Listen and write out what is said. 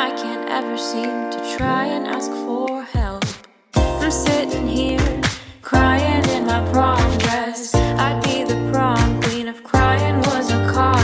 I can't ever seem to try and ask for help. I'm sitting here crying in my prom dress. I'd be the prom queen if crying was a cause.